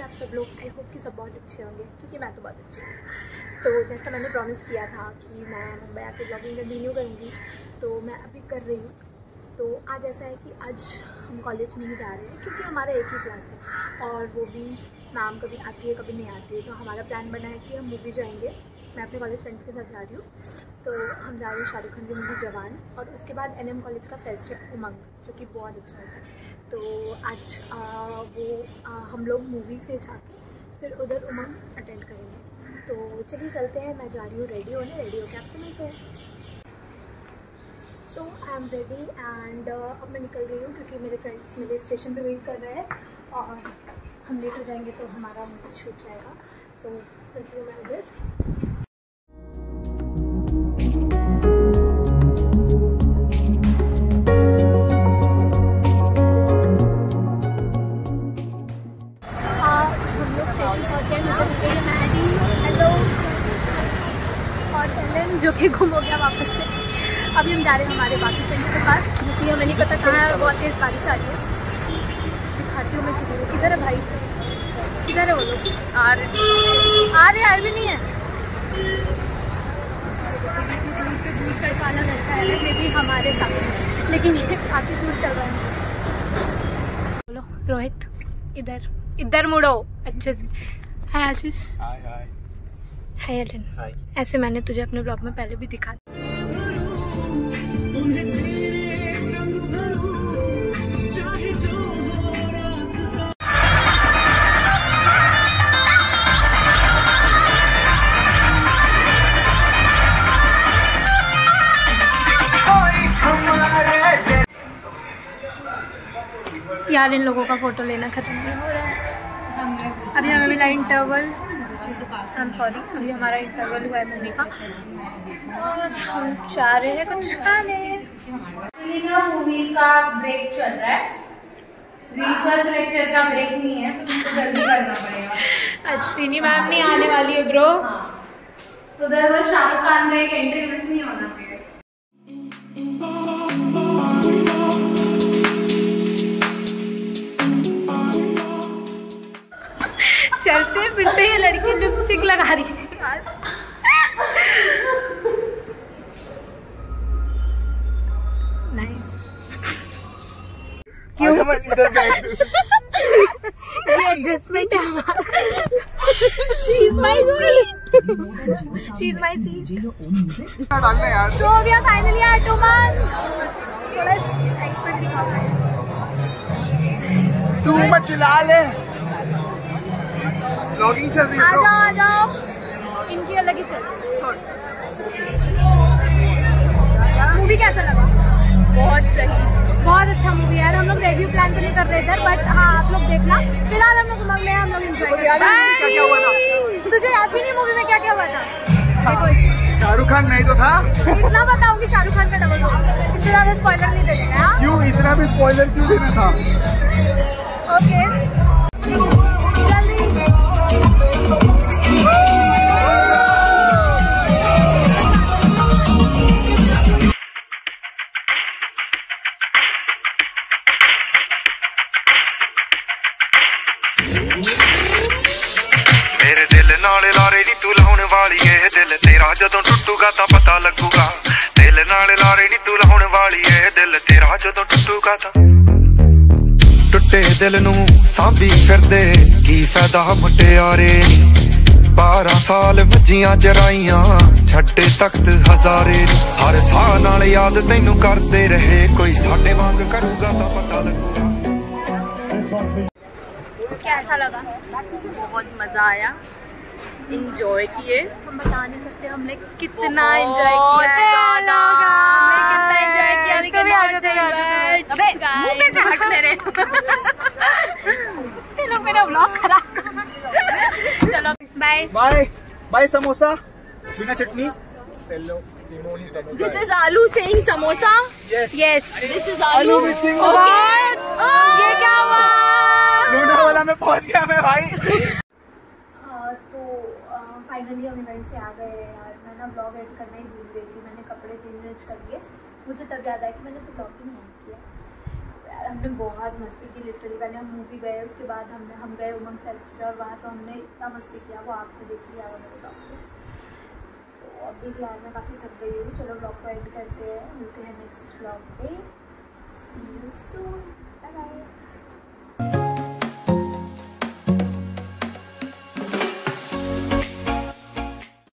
हैं, आप सब लोग आई होप कि सब बहुत अच्छे होंगे, क्योंकि मैं तो बहुत अच्छी तो जैसा मैंने प्रॉमिस किया था कि मैं मुंबई आके ब्लॉगिंग कंटिन्यू करूँगी तो मैं अभी कर रही हूँ। तो आज ऐसा है कि आज हम कॉलेज नहीं जा रहे हैं, क्योंकि हमारा एक ही क्लास है, और वो भी मैम कभी आती है, कभी नहीं आती है तो हमारा प्लान बना है कि हम मूवी जाएँगे। मैं अपने कॉलेज फ्रेंड्स के साथ जा रही हूँ तो हम जा रहे हैं शाहरुख खान की मूवी जवान, और उसके बाद एनएम कॉलेज का फेस्ट है उमंग, जो कि बहुत अच्छा होता है। तो आज आ, वो आ, हम लोग मूवी से जाके फिर उधर उमंग अटेंड करेंगे। तो चलिए चलते हैं मैं जा रही हूँ रेडी होने रेडी होकर आपसे मिलते हैं। So I am ready and अब मैं निकल रही हूँ क्योंकि मेरे फ्रेंड्स मेरे स्टेशन पे वेट कर रहे हैं और हम लेकर जाएँगे तो हमारा मूवी छूट जाएगा। तो हूँ मैं उधर। कि गुम हो गया वापस से? अभी हम जा रहे हैं हमारे बाकी फ्रेंड्स के पास क्योंकि हमें नहीं पता कहाँ है और बहुत तेज़ बारिश आ रही है। दिखाती हूँ मैं किधर किधर है भाई? किधर है वो लोग? आ रहे आ रहे आए भी नहीं है। हमारे साथ लेकिन ये काफ़ी दूर चल रहा है। बोलो, रोहित, इधर इधर मुड़ो, अच्छे से। हाय आशीष हाय हाय हाय एलन हाय ऐसे मैंने तुझे अपने ब्लॉग में पहले भी दिखा यार इन लोगों का फ़ोटो लेना खत्म नहीं हो रहा है। अभी हमें मिला इंटरवल आई एम सॉरी अभी हमारा इंटरवल हुआ है मम्मी का। और हम चाह रहे हैं कुछ खाने। एक्चुअली ना मूवीज़ का ब्रेक चल रहा है। रिसर्च लेक्चर का ब्रेक नहीं है तो जल्दी करना पड़ेगा। अश्विनी मैम नहीं आने वाली है ब्रो हाँ। तो उधर वो शाहरुख खान का एक एंट्री मिस लगा रही नाइस क्यों? इधर बैठ ये एडजस्टमेंट है she is my seat she is my seat डालना यार। So we are finally at Oman. थोड़ा excitement दिखाओ भाई। तू मत चिल्ला ले। ब्लॉगिंग चल रही आ जाओ आ जाओ इनकी अलग ही चल छोड़। मूवी कैसा लगा? बहुत सही। बहुत अच्छा मूवी है। हम लोग रिव्यू प्लान तो नहीं कर रहे इधर बट हाँ आप लोग देखना। फ़िलहाल हम लोग उमंग में हम लोग है कर तुझे याद भी नहीं मूवी में क्या क्या हुआ था? शाहरुख खान नहीं तो था। इतना बताऊँगी शाहरुख खान का डबल रोल इससे ज़्यादा स्पॉइलर नहीं देना हाँ क्यों? इतना भी स्पॉइलर क्यों देना था? ਨਾਲ ਲਾਰੇ ਨੀ ਤੂੰ ਲਾਉਣ ਵਾਲੀ ਏ ਦਿਲ ਤੇਰਾ ਜਦੋਂ ਟੁੱਟੂਗਾ ਤਾਂ ਪਤਾ ਲੱਗੂਗਾ ਦਿਲ ਨਾਲ ਲਾਰੇ ਨੀ ਤੂੰ ਲਾਉਣ ਵਾਲੀ ਏ ਦਿਲ ਤੇਰਾ ਜਦੋਂ ਟੁੱਟੂਗਾ ਤਾਂ ਟੁੱਟੇ ਦਿਲ ਨੂੰ ਸਾਂਭੀ ਫਿਰਦੇ ਕੀ ਫਾਇਦਾ ਮੁਟਿਆਰੇ 12 ਸਾਲ ਮੱਜੀਆਂ ਚਰਾਈਆਂ ਛੱਡੇ ਤਖਤ ਹਜ਼ਾਰੇ ਹਰ ਸਾਹ ਨਾਲ ਯਾਦ ਤੈਨੂੰ ਕਰਦੇ ਰਹੇ ਕੋਈ ਸਾਡੇ ਵਾਂਗ ਕਰੂਗਾ ਤਾਂ ਪਤਾ ਲੱਗੂਗਾ कैसा लगा बहुत मजा आया इंजॉय किए। हम बता नहीं सकते हमने कितना एंजॉय किया ज़्यादा। हमने कितना एंजॉय किया we कभी आ जाते, cannot कभी आ say जाते। words, अबे, guys. मुँह पे से हट मेरे। ये लोग मेरा ब्लॉग खराब चलो बाय बाय बाय समोसा बिना चटनी। सेलो Simoni samosa this is aloo saying samosa yes yes this is aloo aloo ये क्या हुआ? लोनावाला में पहुँच गया मैं भाई। फाइनली हम इवेंट से आ गए हैं यार। मैं ना ब्लॉग एडिट करना ही भूल गई थी। मैंने कपड़े चेंज कर लिए। मुझे तब याद आया कि मैंने तो ब्लॉग ही नहीं किया। यार, हमने बहुत मस्ती की लिटरली पहले हम मूवी गए, उसके बाद हमने हम गए उमंग फेस्टिवल और वहाँ तो हमने इतना मस्ती किया। वो आपने देख लिया मेरे ब्लॉग में तो अभी भी यार, मैं काफ़ी थक गई हूँ। चलो ब्लॉग को एंड करते हैं। मिलते हैं नेक्स्ट ब्लॉग पे। See you soon bye bye